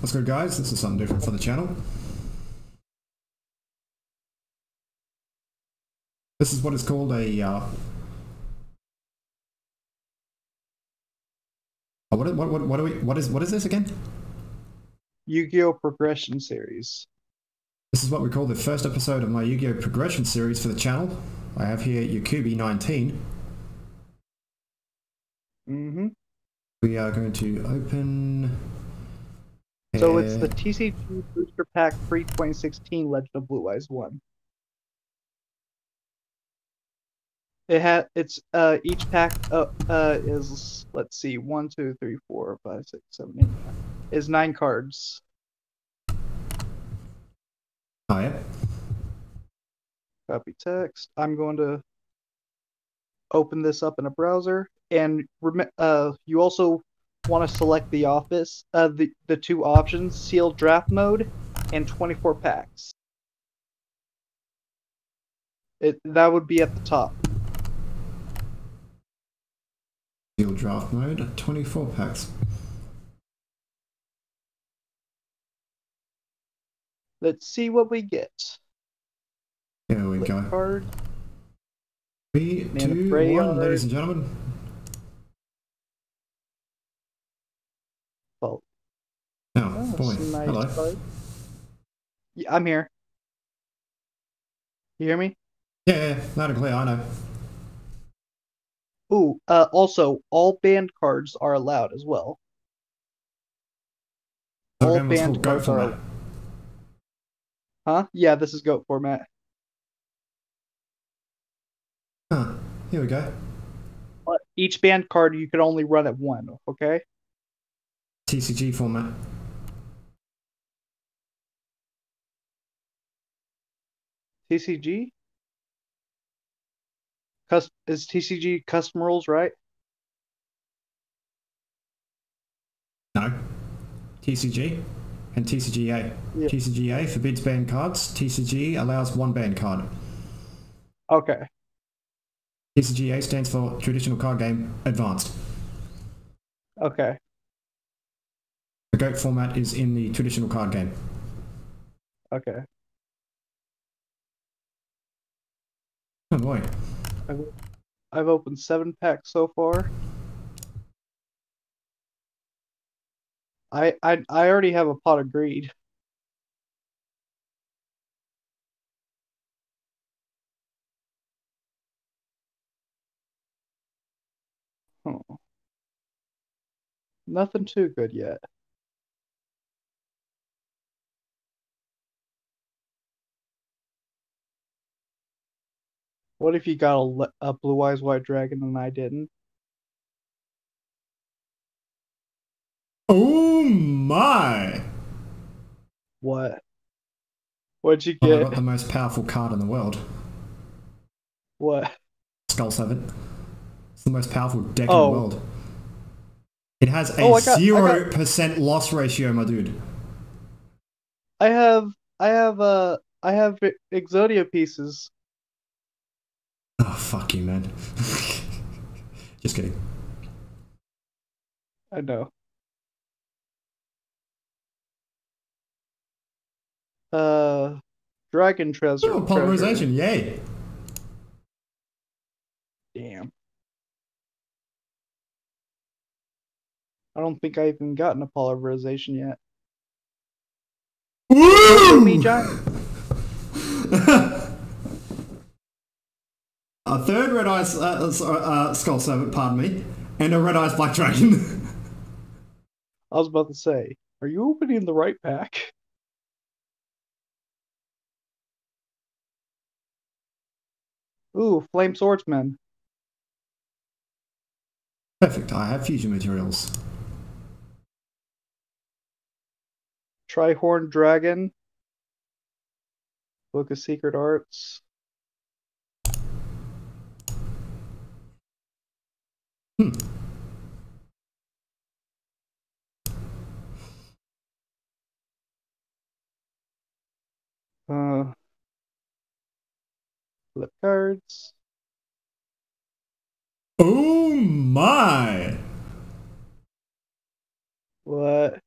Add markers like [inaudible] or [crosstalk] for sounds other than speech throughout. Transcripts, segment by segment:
What's good guys? This is something different for the channel. This is what is called a... Uh, oh, what, what, what, what, are we, what, is, what is this again? Yu-Gi-Oh! Progression Series. This is what we call the first episode of my Yu-Gi-Oh! Progression series for the channel. I have here Yakubi19. Mm-hmm. We are going to open... So it's the TCG Booster Pack Pre 2016 Legend of Blue Eyes 1. It had it's uh each pack uh, uh is let's see one two three four five six seven eight nine is nine cards. Oh yeah. Copy text. I'm going to open this up in a browser, and rem- uh you also want to select the office uh the the two options sealed draft mode and 24 packs. It that would be at the top. Seal draft mode, 24 packs. Let's see what we get. Here we Click go. Card. Three, Man two, one, ladies and gentlemen. Well, Oh, oh, boy. Hello. card. Yeah, I'm here. You hear me? Yeah, yeah, loud and clear, I know. Ooh, uh, also, all banned cards are allowed as well. So All again, what's banned called Go cards are. format. Huh? Yeah, this is GOAT format. Huh, here we go. But each banned card you can only run at one, okay? TCG format. TCG? Cus- is TCG custom rules, right? No. TCG and TCGA. Yeah. TCGA forbids banned cards. TCG allows one banned card. Okay. TCGA stands for Traditional Card Game Advanced. Okay. The GOAT format is in the traditional card game. Okay. Oh boy. I've, I've opened seven packs so far. I I I already have a pot of greed. Oh. Nothing too good yet. What if you got a, a blue eyes white dragon and I didn't? Oh my! What? What'd you Oh, I got the most powerful card in the world. What? Skull Servant. It's the most powerful deck Oh. in the world. It has a Oh, got- 0% loss ratio, my dude. I have I have uh I have Exodia pieces. Oh, fuck you, man. [laughs] Just kidding. I know. Uh Dragon Treasure. Oh, treasure. yay! Damn. I don't think I even gotten a polymerization yet. Me Woo! [laughs] a third red eyes uh, uh, uh, skull servant, pardon me, and a red eyes black dragon. [laughs] I was about to say, are you opening the right pack? Ooh, Flame Swordsman. Perfect. I have fusion materials. Trihorn Dragon. Book of Secret Arts. Hmm. Uh, flip cards. Oh my! What?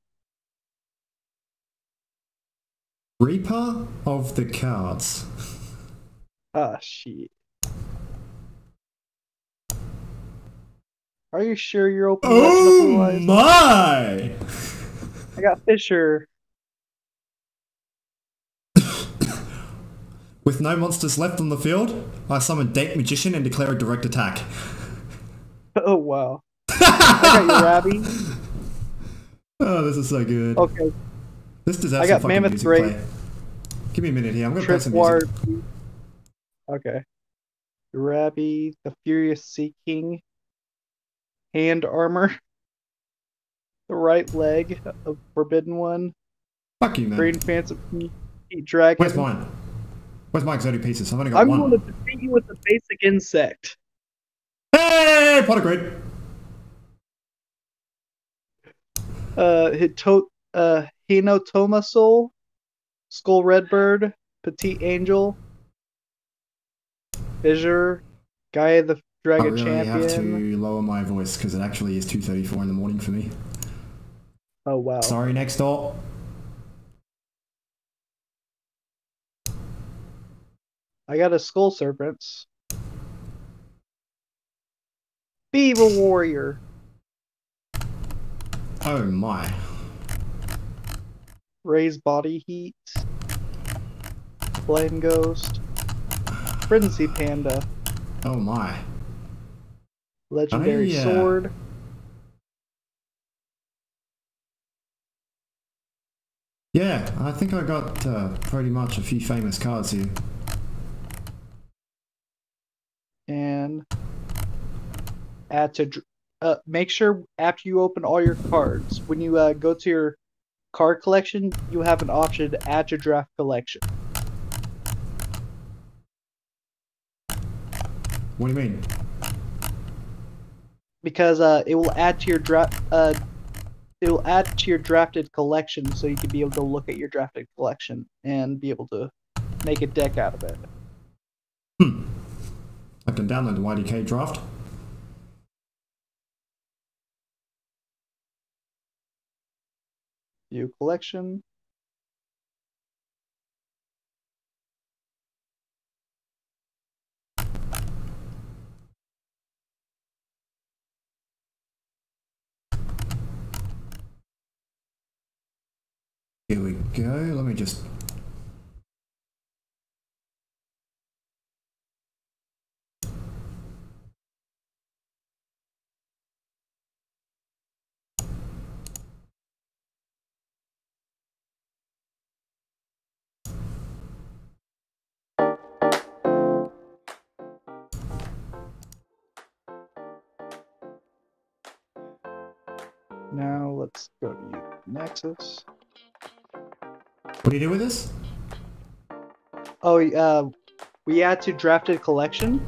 Reaper of the cards. Ah, shit. Are you sure you're open? Oh my! I got Fissure. With no monsters left on the field, I summon Dark Magician and declare a direct attack. Oh wow. I got your Rabby. [laughs] Oh, this is so good. Okay, This deserves I got Mammoth play. Give me a minute here. I'm gonna play some music. Okay. Rabby, the Furious Sea King. Hand armor. The right leg of Forbidden One. Fuck you, man. Green Phantom Heat Dragon. Where's mine? Where's my Exodia pieces? I've only got I'm one. going to defeat you with the basic insect. Hey, pot of greed. Uh, Hito, uh, Hinotama Soul, Skull Redbird, Petite Angel, Fissure, Gaia the I really Champion. have to lower my voice because it actually is 2:34 in the morning for me. Oh wow. Sorry, next door. I got a Skull Servants. Beaver Warrior, Oh my. Raise Body Heat, Flame Ghost, Frenzy Panda, Oh my. Legendary I, uh, Sword. Yeah, I think I got uh, pretty much a few famous cards here. and add to uh, make sure after you open all your cards when you uh, go to your card collection you have an option to add to draft collection What do you mean? Because uh, it will add to your draft uh, it will add to your drafted collection so you can be able to look at your drafted collection and be able to make a deck out of it Hmm. I can download the YDK draft. view collection Here we go. Let me just. now let's go to nexus What do you do with this? oh uh, we add to drafted collection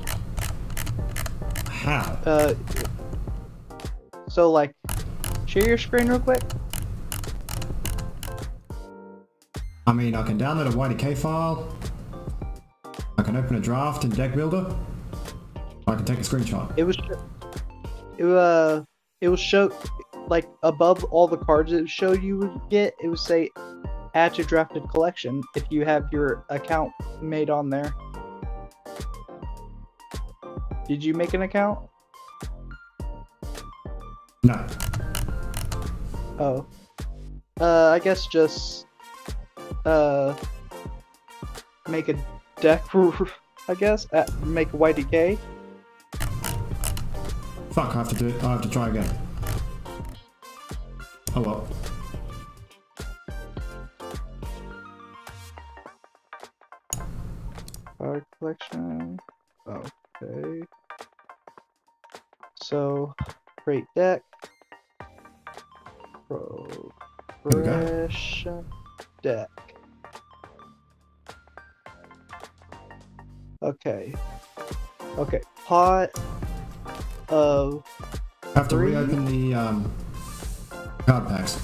How? Uh, so like, share your screen real quick. I mean, I can download a YDK file. I can open a draft in Deck Builder. I can take a screenshot. It was, it uh, it will show, like above all the cards it showed you would get. It would say, add to drafted collection if you have your account made on there. Did you make an account? No. Oh. Uh, I guess just, uh, make a deck, [laughs] I guess, uh, make a YDK. Fuck, I have to do it. I have to try again. Oh well. Collection. Okay. So, create deck. we go. Progression deck. Okay. Okay. Pot of I have to Three. reopen the um, card packs.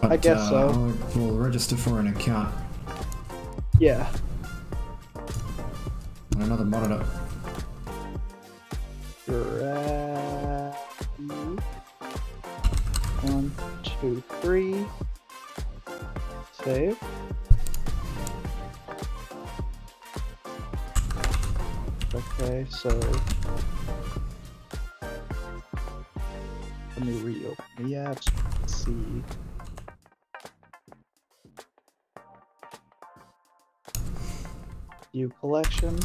But, I guess uh, so. We'll register for an account yeah. And another monitor. Grab. One, two, three. Save. Okay, so let me reopen the app. See. View collection.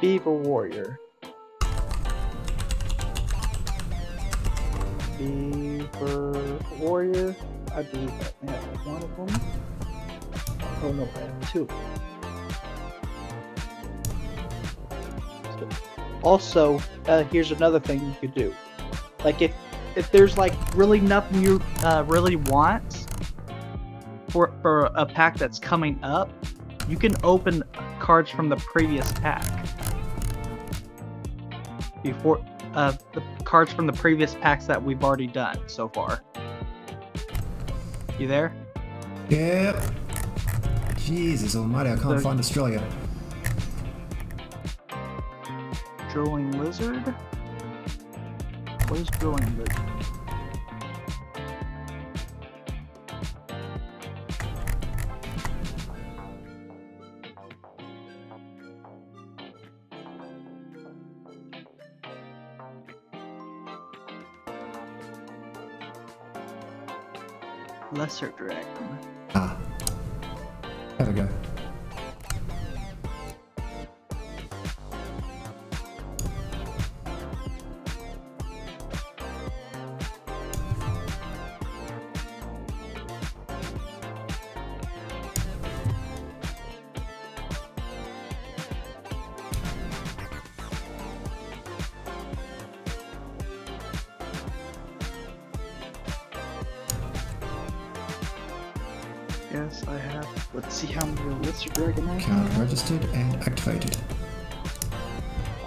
Beaver Warrior. Beaver Warrior. I believe I have one of them. Oh no, I have two. Also, uh, here's another thing you could do. Like if if there's like really nothing you uh, really want for for a pack that's coming up, you can open cards from the previous pack. Before uh, the cards from the previous packs that we've already done so far. You there? Yep. Jesus almighty, I can't There's- find Australia. Drilling lizard. What is drilling lizard? Lesser dragon. Ah. There we go.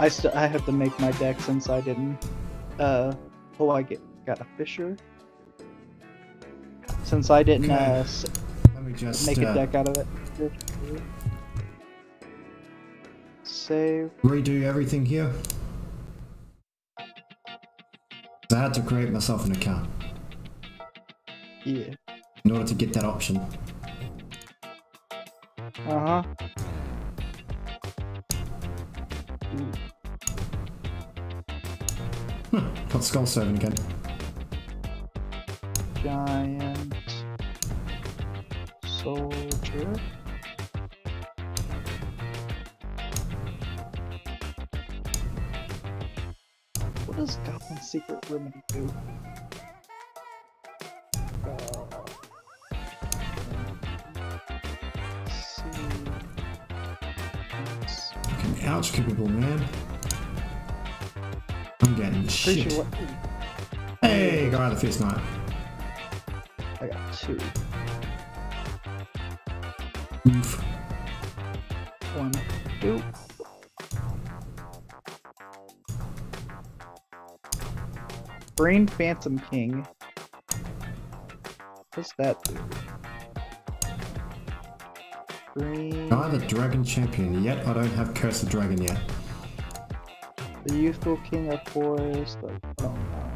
I still I have to make my deck since I didn't. Uh, oh, I get got a Fissure. Since I didn't Okay. uh, Let me just make a uh, deck out of it. Save. redo everything here. I had to create myself an account Yeah. in order to get that option. Skull Servant again. Giant soldier. What does Goblin Secret Remedy do? See. Let's- Fucking ouch capable, man. I'm getting Pretty shit. sure Hey, got out of the Fist Knight. I got two. Oof. One, two. Brain Phantom King. What's that do? Brain. I'm a Dragon Champion, yet I don't have Curse of Dragon yet. The youthful king of forest. Like, oh no.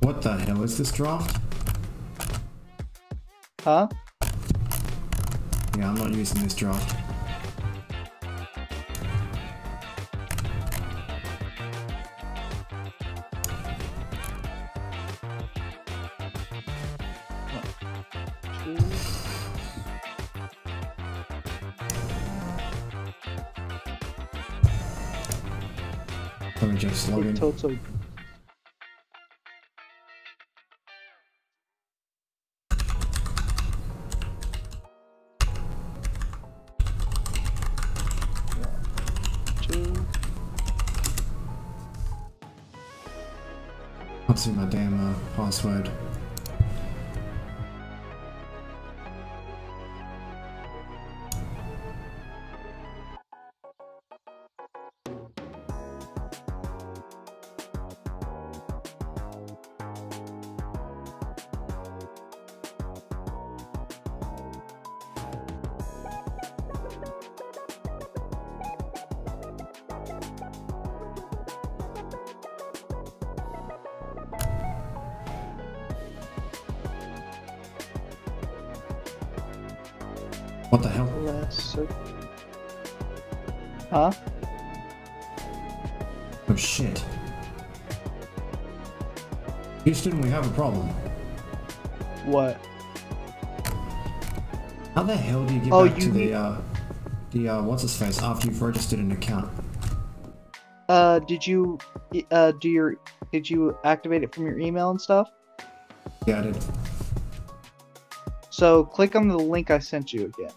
What the hell is this draft? Huh? Yeah, I'm not using this draft. Let me just log in. Toto. Have a problem. What? How the hell do you get Oh, back you to the, uh, the, uh, what's his face after you've registered an account? Uh, did you, uh, do your, did you activate it from your email and stuff? Yeah, I did. So click on the link I sent you again.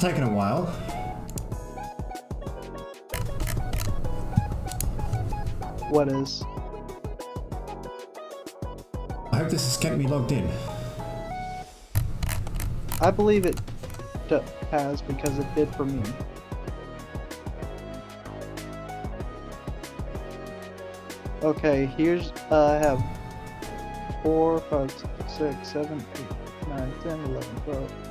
Taken a while. What is? I hope this has kept me logged in. I believe it has because it did for me. Okay, here's uh, I have 4, 5, 6, 7, 8, 9, 10, 11, 12.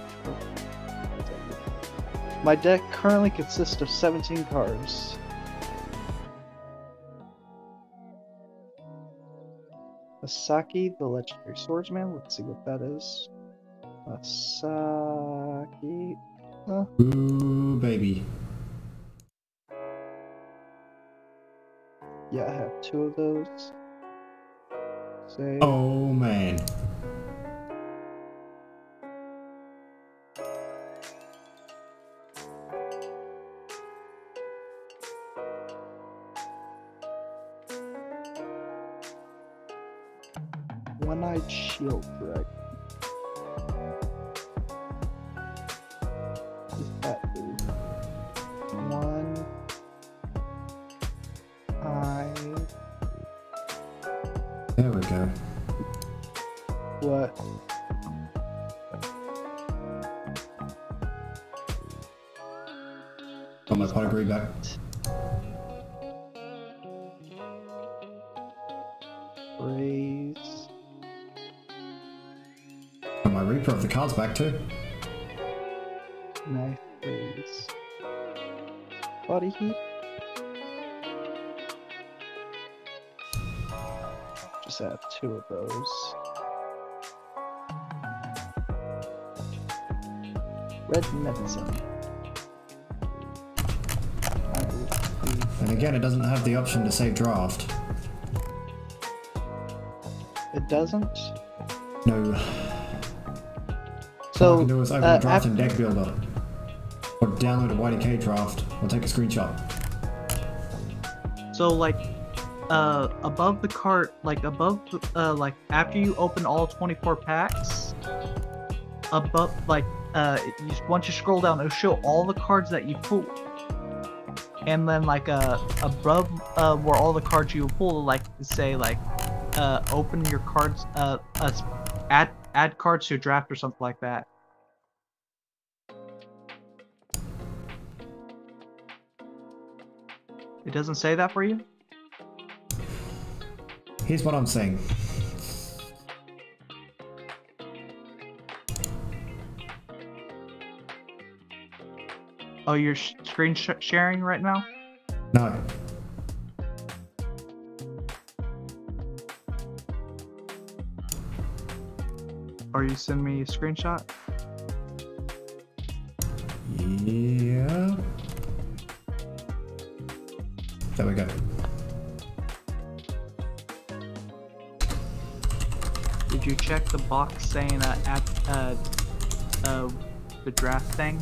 13, 14. My deck currently consists of 17 cards. Asaki, the legendary swordsman. Let's see what that is. Asaki. Uh. Ooh, baby. Yeah, I have two of those. Save. Oh, man. One-eyed shield dragon. What does that do? One eye. There we go. What? My pot agree back. Cards back too. Knife raise. Body heat. Just have two of those. Red medicine. I will be- And again, it doesn't have the option to save draft. It doesn't. No. All I So can do is open uh, a draft af- in Deck Builder. Or download a YDK draft. Or take a screenshot. So like uh above the cart like above uh like after you open all 24 packs above like uh you, once you scroll down it'll show all the cards that you pulled and then like uh above uh where all the cards you pull like say like uh open your cards uh, uh add add cards to a draft or something like that it doesn't say that for you Here's what I'm saying. Oh, you're sh- screen sh- sharing right now? No. Or you send me a screenshot? Yeah. There we go. Did you check the box saying uh, at uh, uh, the draft thing?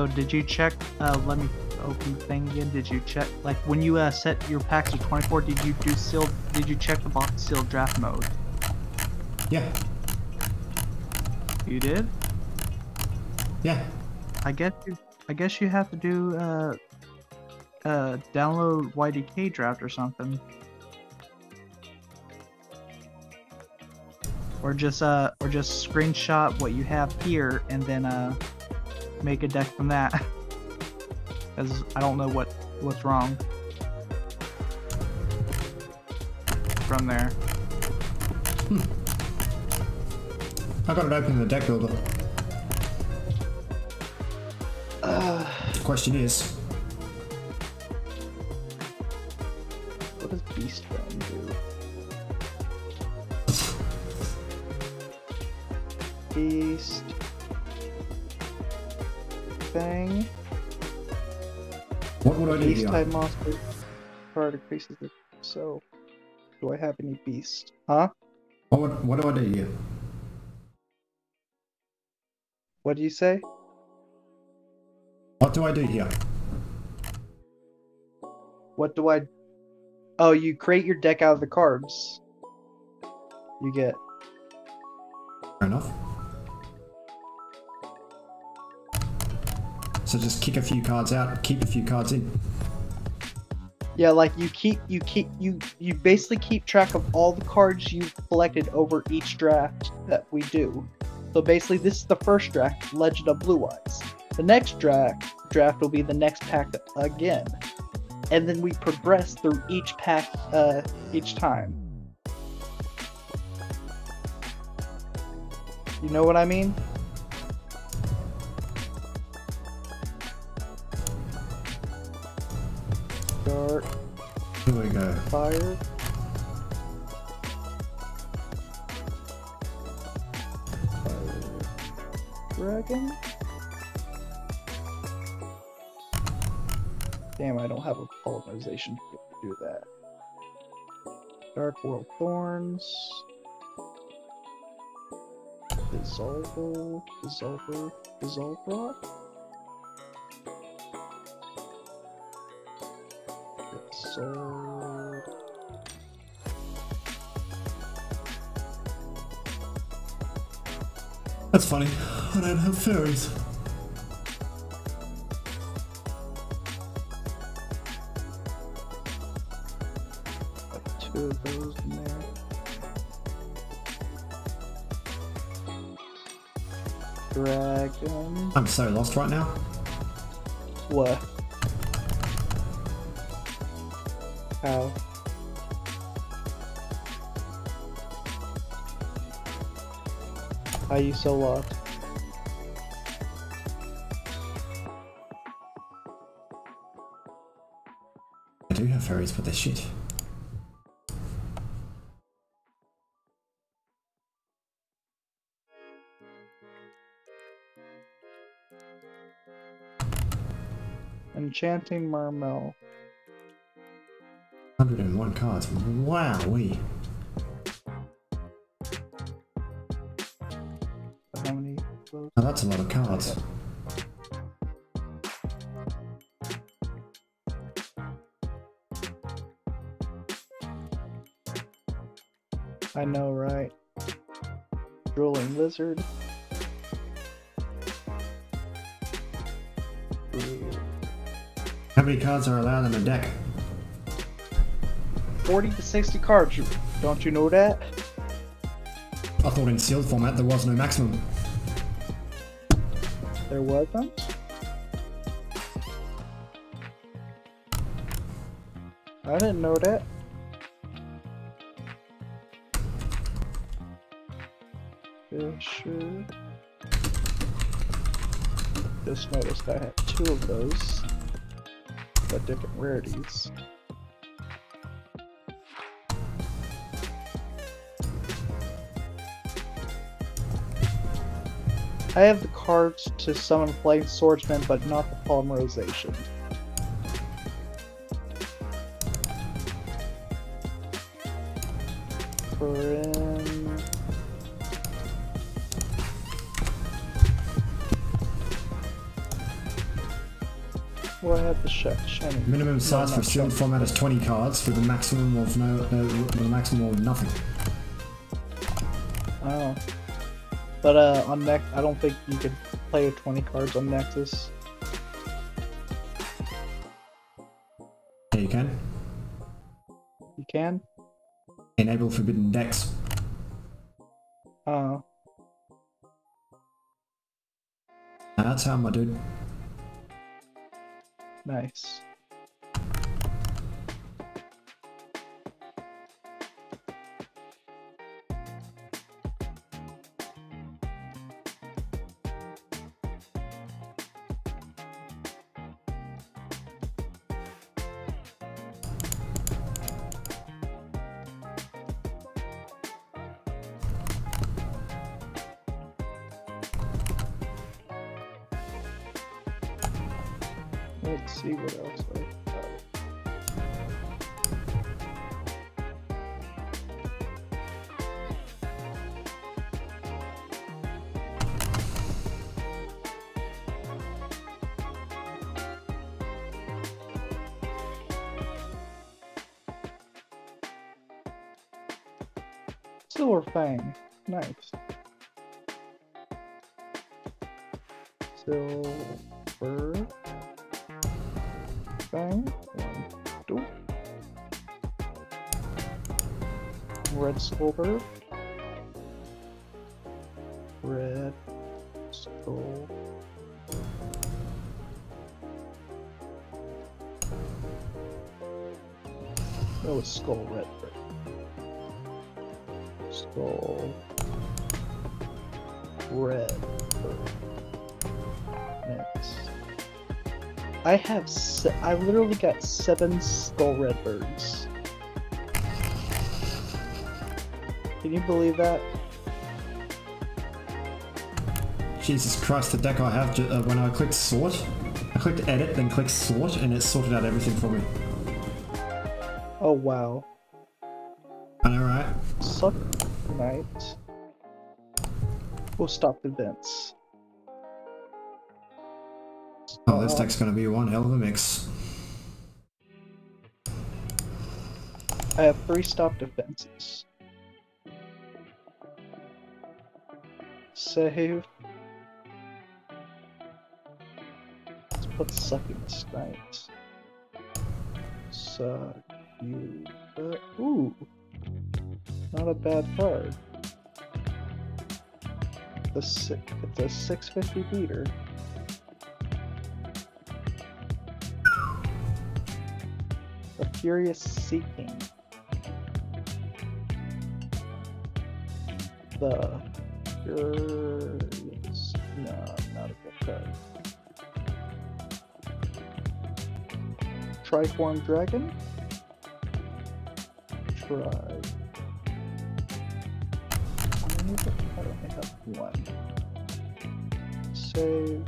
So did you check? Uh, let me open the thing again. Did you check? Like when you uh, set your packs to 24, did you do sealed? Did you check the box sealed draft mode? Yeah. You did. Yeah. I guess you, I guess you have to do uh, uh, download YDK draft or something, or just uh, or just screenshot what you have here and then uh, make a deck from that. [laughs] Because I don't know what what's wrong. From there. I got it open in the deck builder. Uh, The question is, what would I do Beast here? type monster card increases the so. Do I have any beast? Huh? What, what do I do here? What do you say? What do I do here? What do I? Oh, you create your deck out of the cards. You get. Fair enough. So just kick a few cards out, keep a few cards in. Yeah, like you keep you keep you you basically keep track of all the cards you've collected over each draft that we do. So basically, this is the first draft, Legend of Blue Eyes. The next draft draft will be the next pack again, and then we progress through each pack uh, each time. You know what I mean? Fire. Dragon. Damn, I don't have a polymerization to do that. Dark World Thorns. Dissolver, Dissolver, Dissolve Rock. Soul. That's funny. I don't have fairies. Two of those in there. Dragon. I'm so lost right now. What? How? How you so lost? I do have fairies, but they're shit. Enchanting Marmel. 101 cards. Wowee. How that's a lot of cards. I know, right? Drooling Lizard. How many cards are allowed in a deck? 40 to 60 cards, don't you know that? I thought in sealed format there was no maximum. There wasn't? I didn't know that. Fissure. Just noticed I two of those, but different rarities. I have the cards to summon Flame Swordsman, but not the polymerization. Corinne. Well, I have the sh- shiny. Minimum no, size for not sealed shiny. format is 20 cards with a maximum of no, no the maximum of nothing. Oh. But uh, on Nex, I don't think you could play with 20 cards on Nexus. Yeah, you can. You can? Enable forbidden decks. Oh. Now that's how my dude. Nice. Silver Fang. Nice. Silver Fang. One, two. Red Skullbird. Red Skull. Oh, it's Skull Red. Red. Next. I have. Se- I literally got seven Skull Red birds. Can you believe that? Jesus Christ, the deck I have, uh, when I clicked sort, I clicked edit, then clicked sort, and it sorted out everything for me. Oh wow. I know, right? Suck night. We'll stop events. Oh, this deck's gonna be one hell of a mix. I have three stop defenses. Save. Let's put sucking night. Suck you. Uh, ooh. Not a bad card. The si- it's a 650 beater. A Furious Sea King. The Furious. No, not a good card. Triform Dragon. Try. One. Save.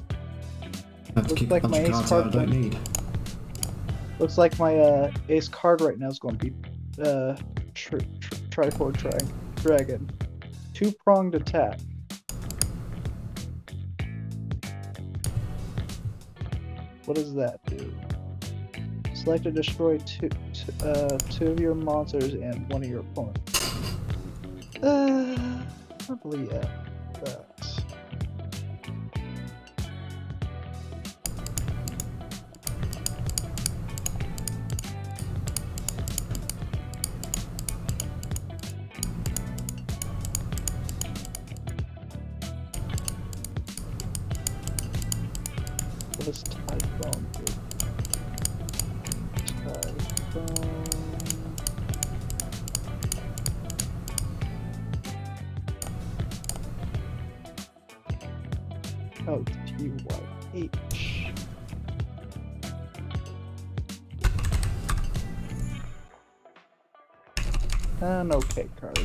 I have Looks like my ace cards I card don't need. Looks like my uh, ace card right now is going to be uh, tr- tr- Triform Tri- Dragon. Two pronged attack. What does that do? Select to destroy two, t- uh, two of your monsters and one of your opponents. Uh, probably yeah. An okay card.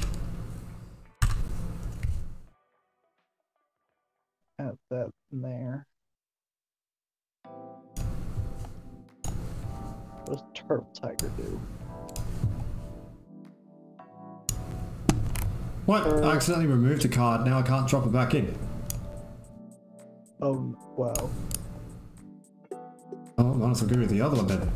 Add that in there. What does Turtle Tiger do? What? Uh, I accidentally removed a card, now I can't drop it back in. Oh, wow. Oh, might as well go with the other one then.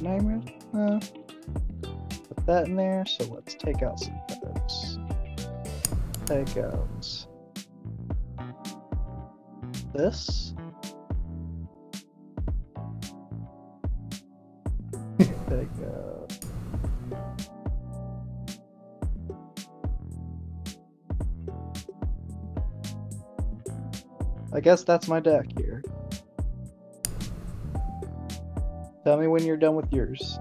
Nightmares. Uh, put that in there. So let's take out some feathers. Take out this. take out. I guess that's my deck here. Tell me when you're done with yours.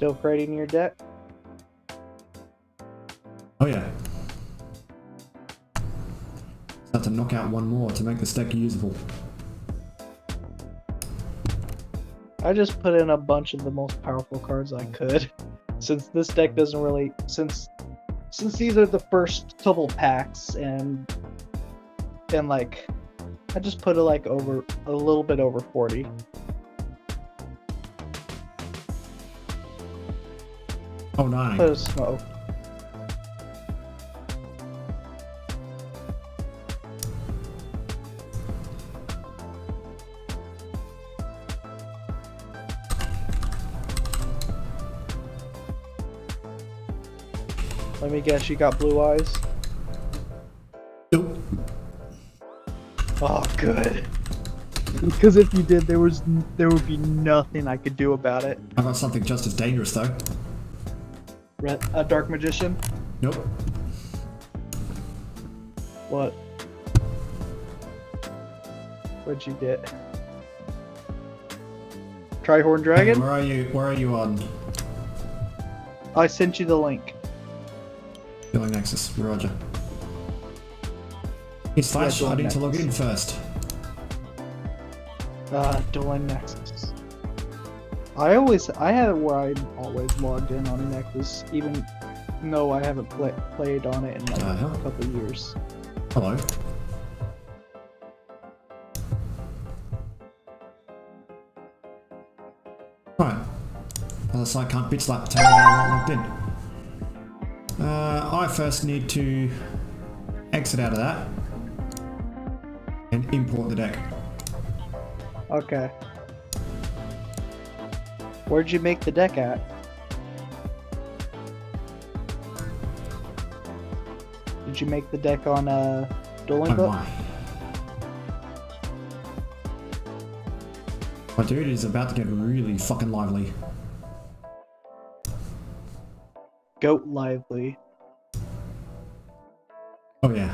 Still creating your deck? Oh yeah. Have to knock out one more to make this deck usable. I just put in a bunch of the most powerful cards I could. [laughs] Since this deck doesn't really since since these are the first couple packs and and like I just put it like over a little bit over 40. Oh nine. A smoke. Let me guess, you got blue eyes? Nope. Oh, good. Because if you did, there was there would be nothing I could do about it. I got something just as dangerous though. A dark magician. Nope. What? What'd you get? Trihorn dragon. Where are you? Where are you on? I sent you the link. Dueling Nexus. Roger. It's flash. I Billing need to log in first. Uh, Dueling Nexus. I always, I have where I'm always logged in on Nexus, even though I haven't pla played on it in like Uh-huh. a couple of years. Hello. Right. Other side can't bitch slap tell me I'm logged in. Uh, I first need to exit out of that and import the deck. Okay. Where'd you make the deck at? Did you make the deck on uh, Dueling Book? my. My dude is about to get really fucking lively. Goat Lively. Oh yeah.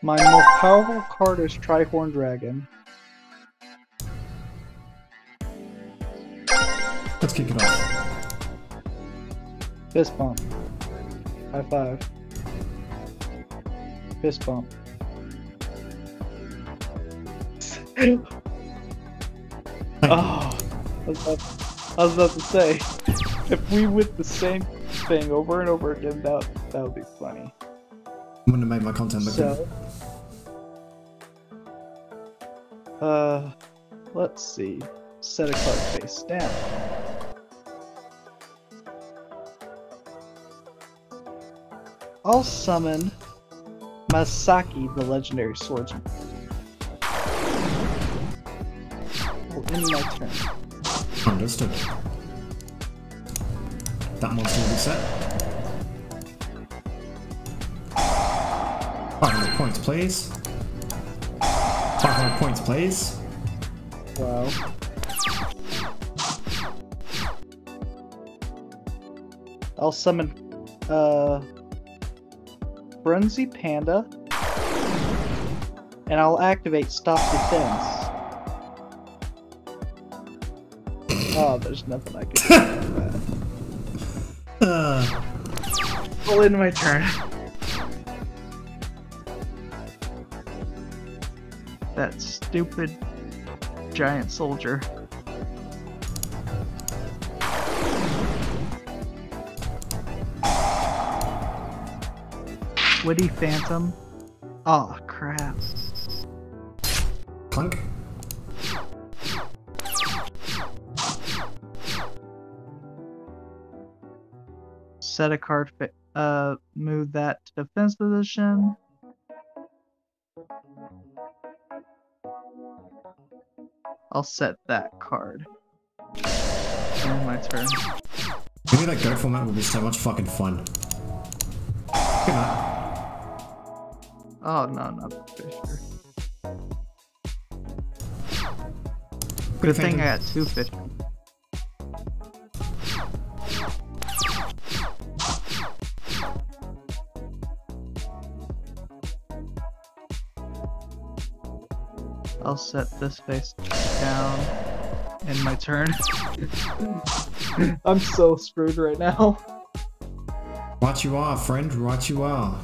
My most powerful card is Trihorn Dragon. Kick it off. Fist bump. High five. Fist bump. Oh, I was, about, I was about to say, if we went the same thing over and over again, that that would be funny. I'm gonna make my content look good. So, uh, let's see. Set a card face down. I'll summon Masaki, the legendary swordsman. Will end my turn. Understood. That monster will be set. 500 points, please. 500 points, please. Wow. I'll summon uh Frenzy Panda. And I'll activate Stop Defense. Oh, there's nothing I can do. Uh, I'll [laughs] my turn. That stupid giant soldier. Witty Phantom. Oh crap. clunk. Set a card. Uh, move that to defense position. I'll set that card. And my turn. Maybe that goat format would be so much fucking fun. Good night. Oh no, not the Fissure. Good Good thing I got two Fissure. I'll set this face down in my turn. [laughs] I'm so screwed right now. Right you are, friend. Right you are.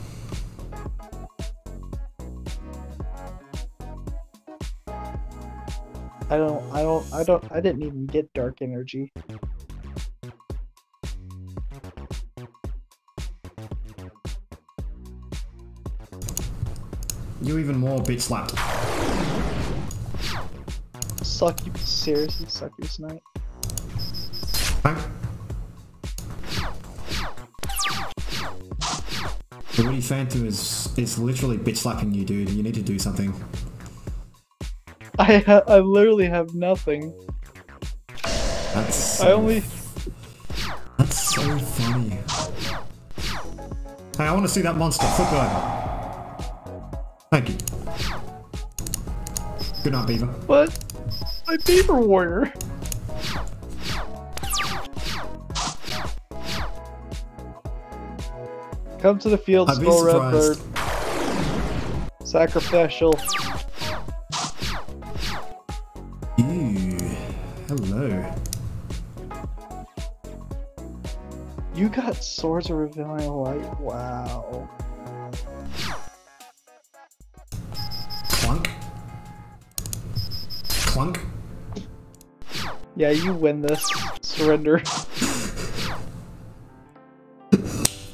I don't I don't I don't I didn't even get dark energy. You even more bitch slapped. Suck you seriously suck your snipe. The Witty Phantom is is literally bitch slapping you, dude. You need to do something. I ha- I literally have nothing. That's so, I only That's so funny. Hey, I want to see that monster. Flip it over. Thank you. Good night, Beaver. what? My beaver warrior. Come to the field, I'd skull red bird. Sacrificial. Swords of revealing light. Wow. Clunk. Clunk. Yeah, you win this. Surrender.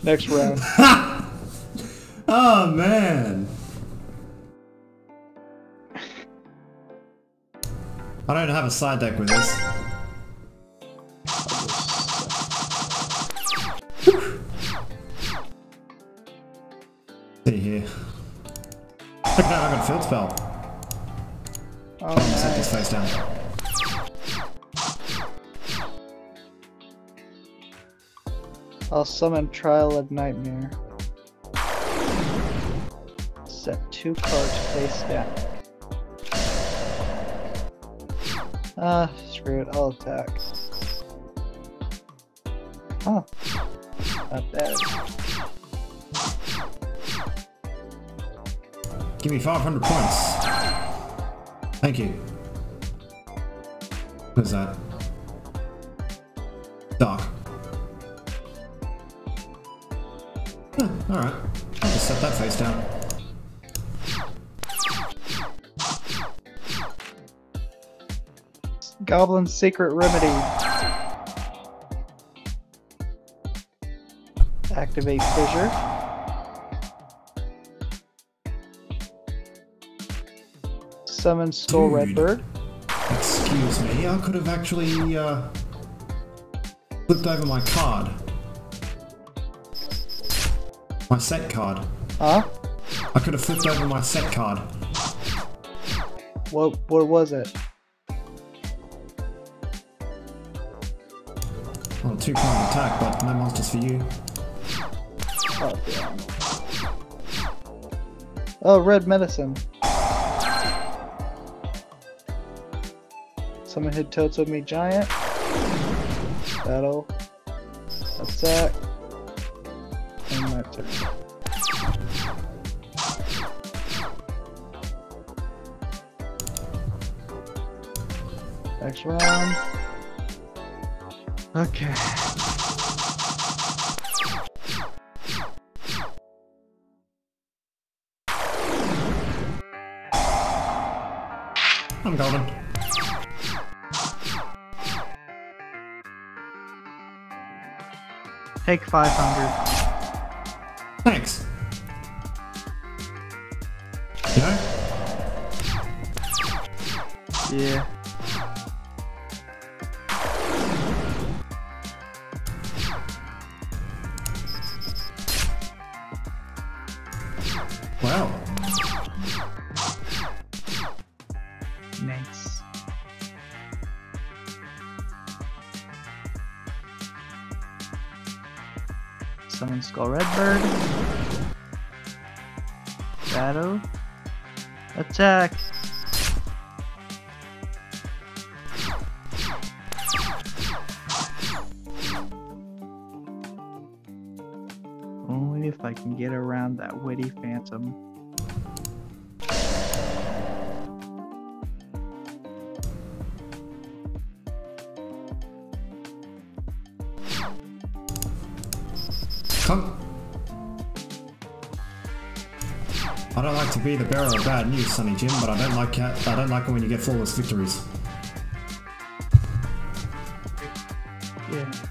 Next round. [laughs] Oh man. I don't have a side deck with this. Look at that, I got field spell. Oh, I'm gonna set this face down. I'll summon Trial of Nightmare. Set two cards face down. Ah, screw it, I'll attack. Huh. Not bad. Give me 500 points. Thank you. What is that? Dark. Huh, Alright. I'll just set that face down. Goblin's Secret Remedy. Activate Fissure. Summon Skull Dude. Redbird. Excuse me, I could have actually uh, flipped over my card. My set card. Huh? I could have flipped over my set card. What what was it? Well, two-point attack, but no monsters for you. Oh damn. Oh, red medicine. Someone Hitotsu-Me Giant. Battle. Attack. And my turn. Next round. Okay. Take 500. Come. I don't like to be the bearer of bad news, Sonny Jim, but I don't like it. I don't like it when you get flawless victories. Yeah.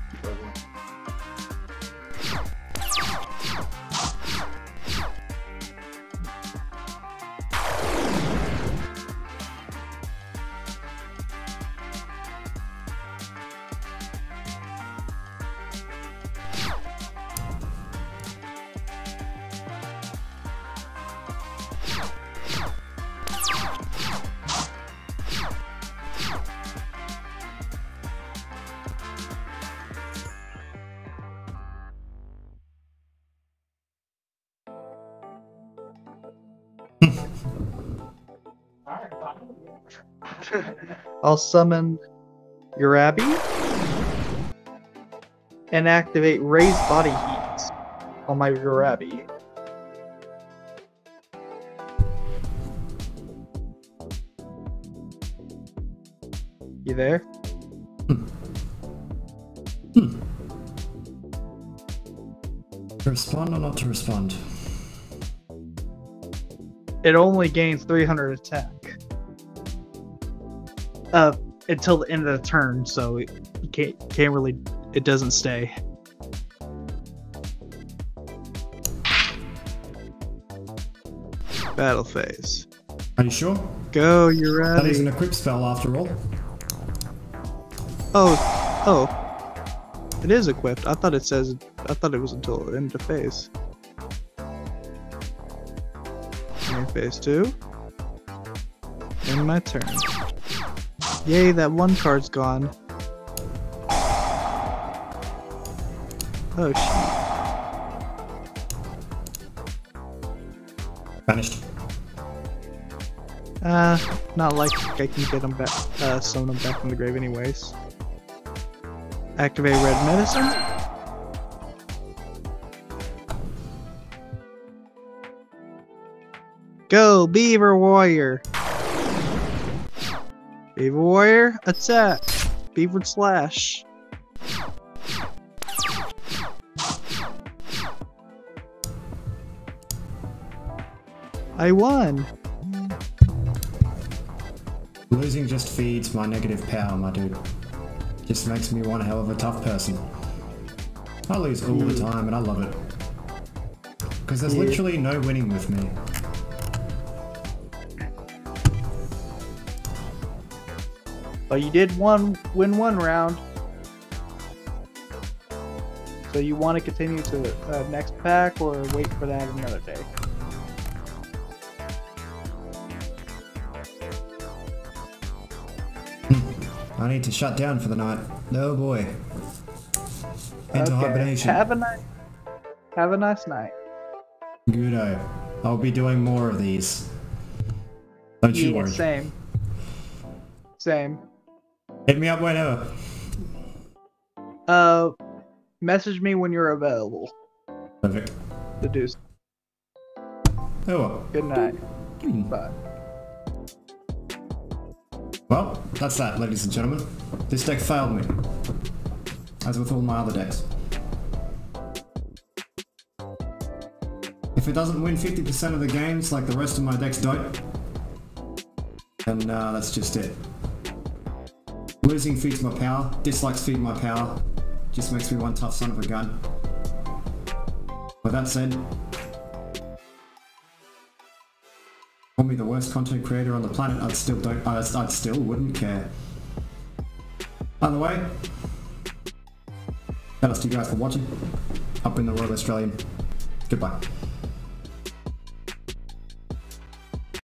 I'll summon Uraby and activate Raise Body Heat on my Uraby. You there? Hmm. To respond or not to respond? It only gains 300 attack. Uh, until the end of the turn, so it can't can't really. It doesn't stay. Battle phase. Are you sure? Go, you're That is an equip spell after all. Oh, oh. It is equipped. I thought it says. I thought it was until the end of phase. Phase two. And my turn. Yay, that one card's gone. Oh shit. Vanished. Uh, not like I can get them back, uh, summon them back from the grave anyways. Activate red medicine. Go, Beaver Warrior! Beaver Warrior, attack! Beaver Slash. I won! Losing just feeds my negative power, my dude. Just makes me one hell of a tough person. I lose all the time and I love it. Because there's Yeah. literally no winning with me. But you did one win one round. So you want to continue to uh, next pack or wait for that another day? [laughs] I need to shut down for the night. Oh boy. Into hibernation. Have a nice have a nice night. Goodo. I'll be doing more of these. Don't you worry. same. Same. Hit me up whenever. Uh, message me when you're available Perfect. do. s- Oh well. Good night. Hmm. Bye. Well, that's that, ladies and gentlemen. This deck failed me. As with all my other decks. If it doesn't win 50% of the games like the rest of my decks don't, then uh, that's just it. Losing feeds my power, dislikes feed my power, just makes me one tough son of a gun. With that said, call me the worst content creator on the planet, I'd still don't, I'd, I'd still wouldn't care. Either way, thanks to you guys for watching. Up in the Royal Australian. Goodbye.